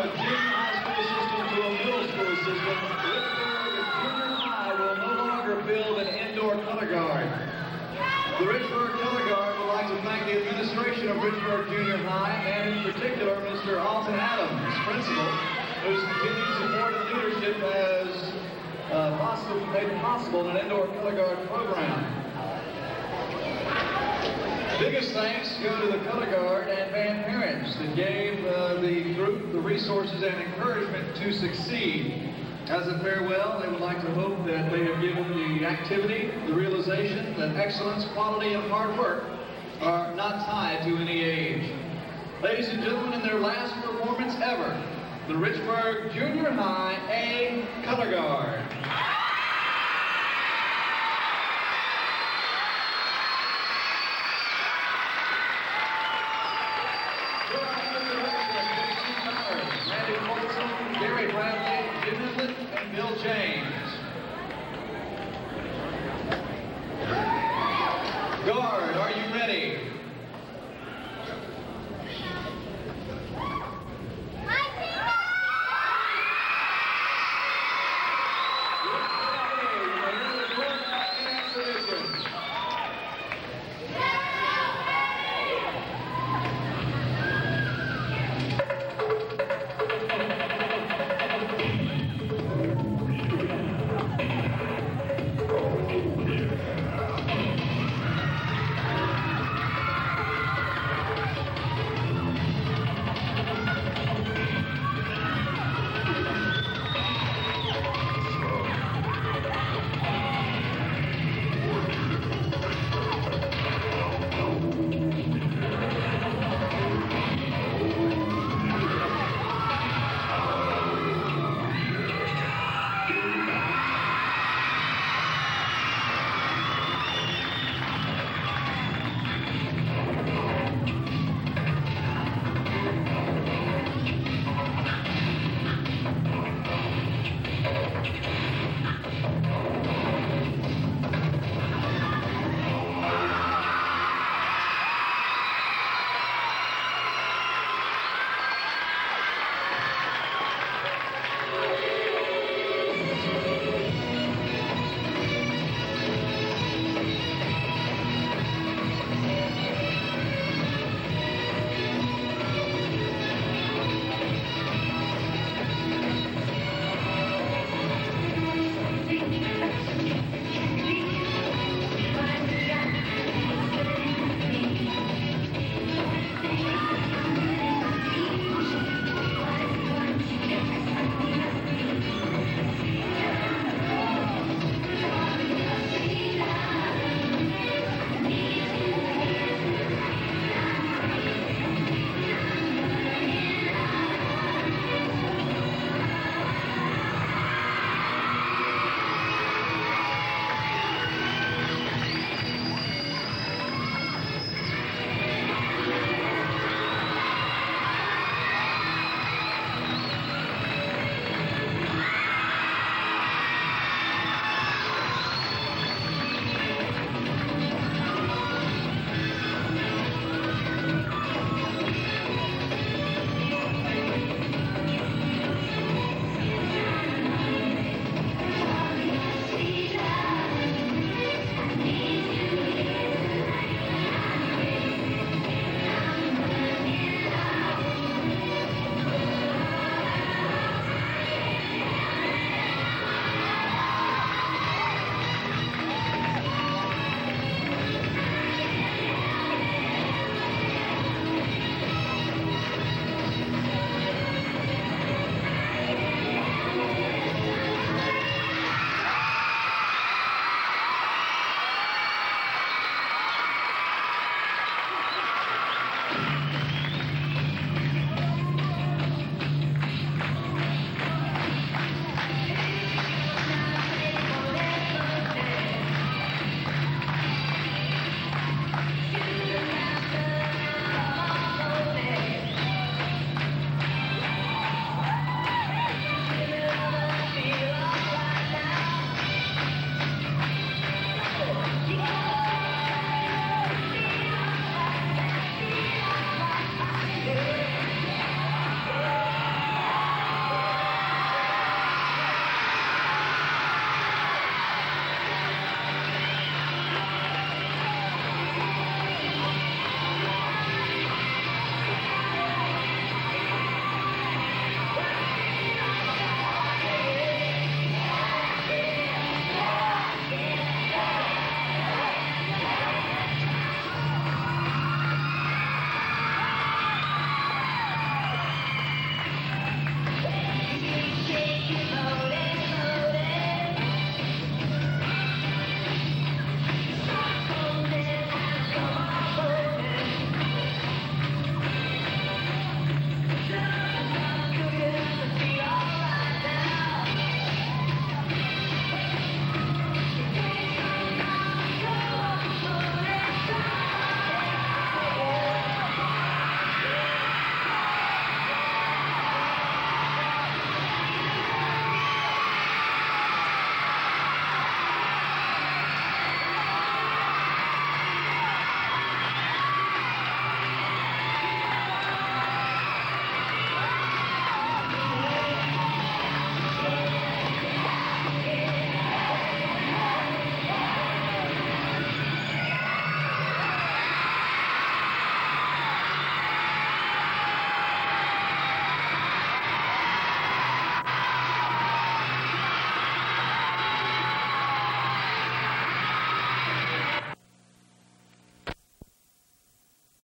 a junior high school system to a middle school system, Richbourg Junior High will no longer build an indoor color guard. The Richbourg Color Guard would like to thank the administration of Richbourg Junior High and in particular Mr. Alton Adams, principal, whose continued support and leadership has uh, possible, made possible an indoor color guard program. Biggest thanks go to the color guard and band parents that gave uh, the group the resources and encouragement to succeed. As a farewell, they would like to hope that they have given the activity the realization that excellence, quality, and hard work are not tied to any age. Ladies and gentlemen, in their last performance ever, the Richbourg Junior High A Color Guard.